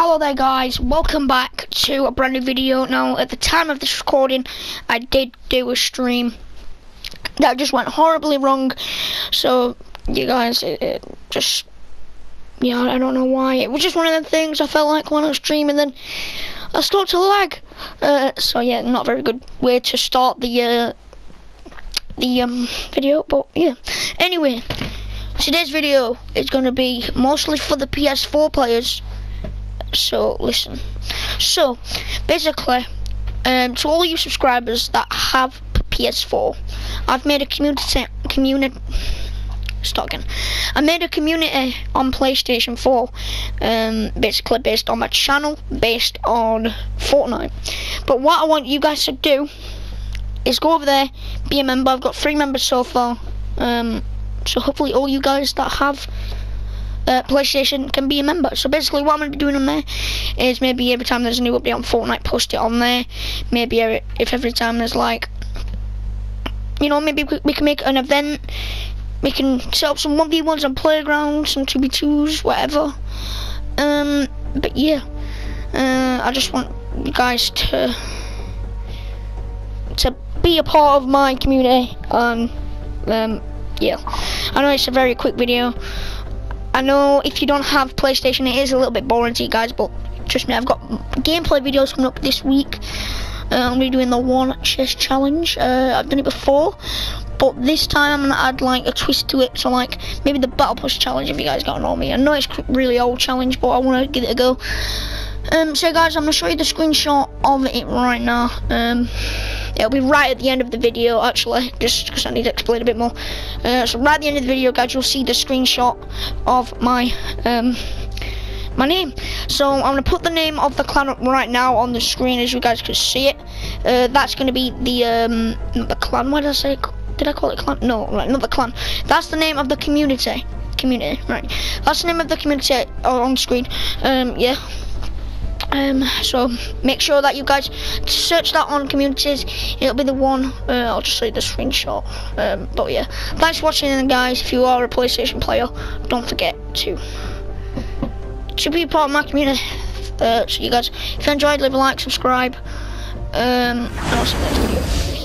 Hello there guys, welcome back to a brand new video. Now at the time of this recording I did do a stream that just went horribly wrong. So you guys it, it just yeah I don't know why. It was just one of the things I felt like when I was streaming then I started to lag. Uh, so yeah not very good way to start the uh, the um, video but yeah. Anyway today's video is going to be mostly for the PS4 players so listen. So basically, um, to all you subscribers that have PS4, I've made a community community. Stocking. I made a community on PlayStation 4, um, basically based on my channel, based on Fortnite. But what I want you guys to do is go over there, be a member. I've got three members so far. Um, so hopefully all you guys that have uh, PlayStation can be a member. So basically what I'm going to be doing on there is maybe every time there's a new update on Fortnite, post it on there. Maybe if every time there's like, you know, maybe we can make an event. We can set up some 1v1s on Playground, some 2v2s, whatever. Um, but yeah, uh, I just want you guys to to be a part of my community. Um, um, yeah, I know it's a very quick video. I know if you don't have PlayStation, it is a little bit boring to you guys, but trust me, I've got gameplay videos coming up this week. Uh, I'm going to be doing the one chest challenge. Uh, I've done it before, but this time I'm going to add like a twist to it. So like maybe the battle bus challenge if you guys don't know me. I know it's really old challenge, but I want to give it a go. Um, so guys, I'm going to show you the screenshot of it right now. Um, It'll be right at the end of the video, actually, just because I need to explain a bit more. Uh, so right at the end of the video, guys, you'll see the screenshot of my um, my name. So I'm gonna put the name of the clan up right now on the screen, as you guys can see it. Uh, that's gonna be the um, the clan. What did I say? Did I call it clan? No, right, not the clan. That's the name of the community. Community, right? That's the name of the community on screen. Um, yeah. Um, so make sure that you guys search that on communities. It'll be the one. Uh, I'll just say the screenshot. Um, but yeah, thanks for watching, guys. If you are a PlayStation player, don't forget to to be part of my community. Uh, so you guys, if you enjoyed, leave a like, subscribe. Um, and I'll see you next video.